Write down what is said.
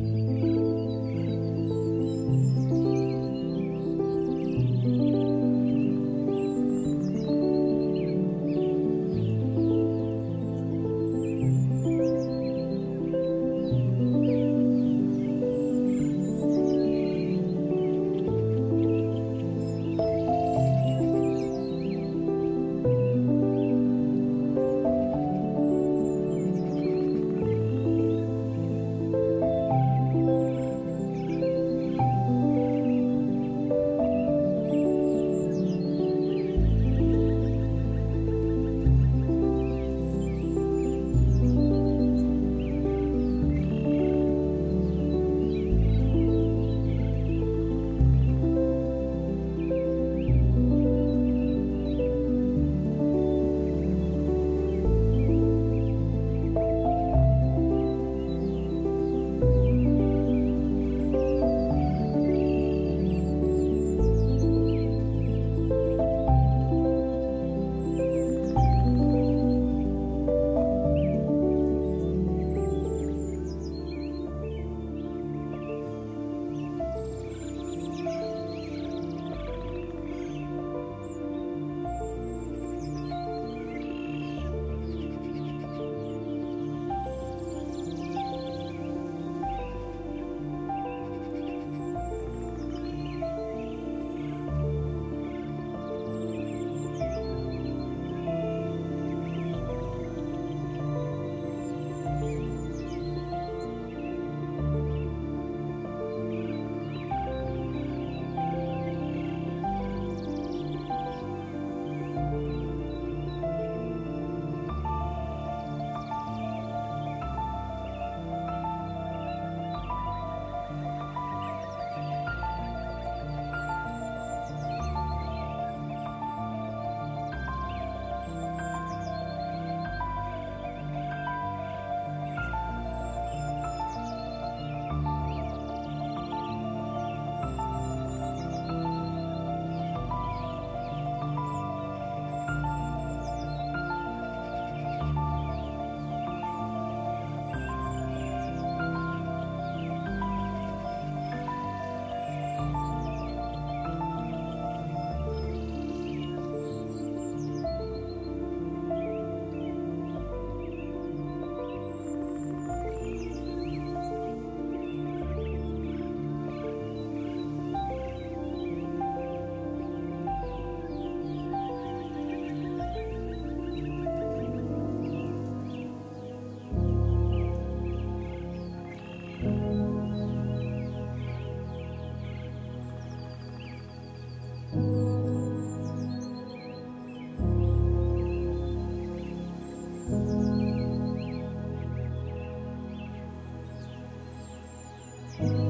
you Bye.